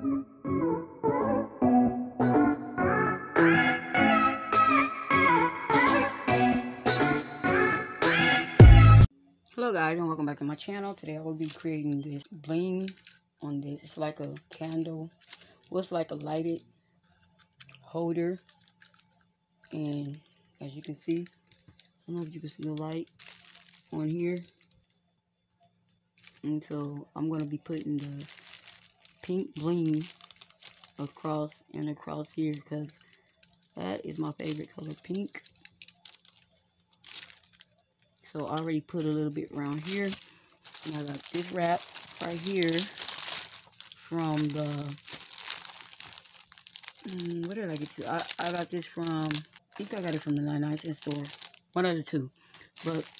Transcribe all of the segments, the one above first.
Hello guys and welcome back to my channel. Today I will be creating this bling on this. It's like a candle. Well, it's like a lighted holder. And as you can see, I don't know if you can see the light on here. And so I'm going to be putting the pink bling across and across here because that is my favorite color, pink. So I already put a little bit around here. And I got this wrap right here from the, um, what did I get to? I, I got this from, I think I got it from the 99 cent store. One of the two. But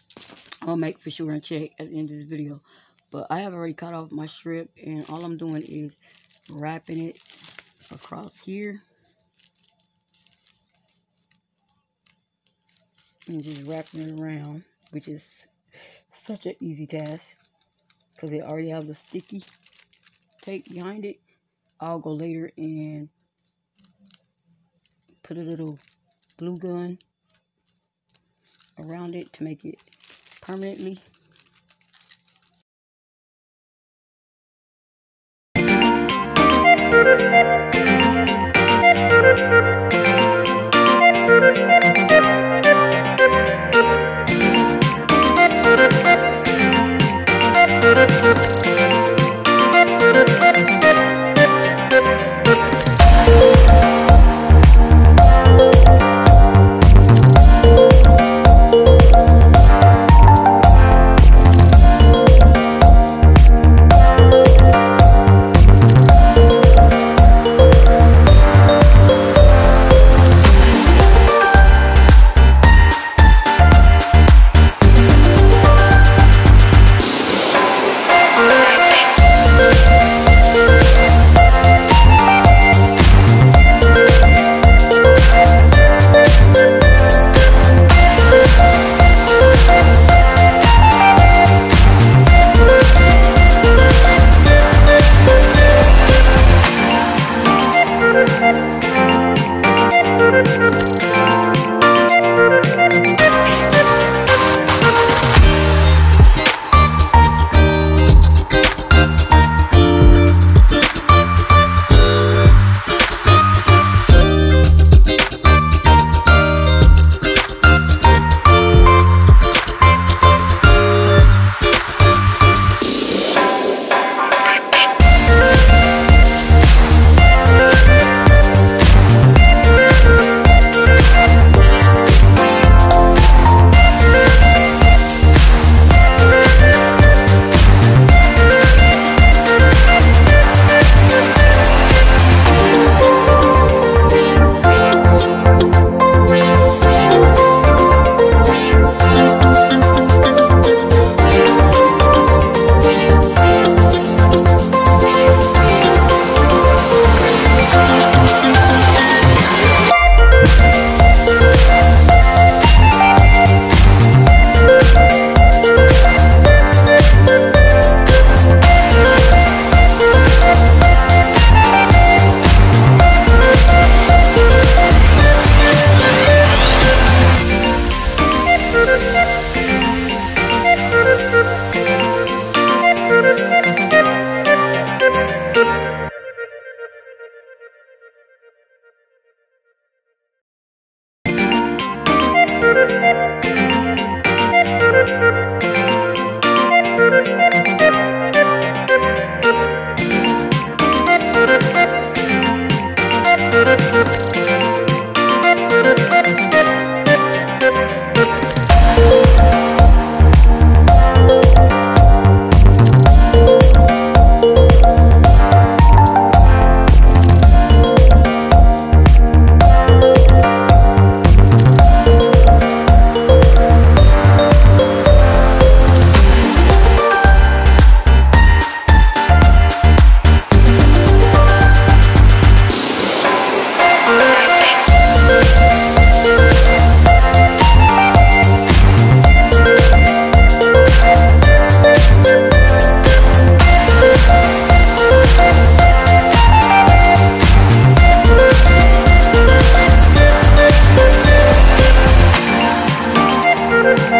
I'll make for sure and check at the end of this video. But I have already cut off my strip and all I'm doing is wrapping it across here. And just wrapping it around which is such an easy task because they already have the sticky tape behind it. I'll go later and put a little glue gun around it to make it permanently.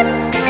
You.